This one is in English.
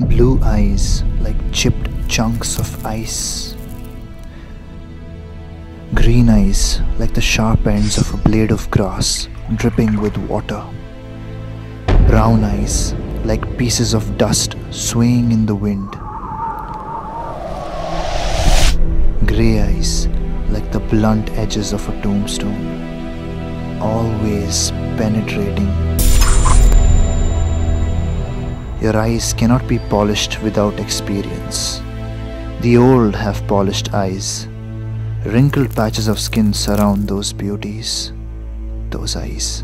Blue eyes like chipped chunks of ice. Green eyes like the sharp ends of a blade of grass dripping with water. Brown eyes like pieces of dust swaying in the wind. Grey eyes like the blunt edges of a tombstone, always penetrating. Your eyes cannot be polished without experience. The old have polished eyes. Wrinkled patches of skin surround those beauties, those eyes.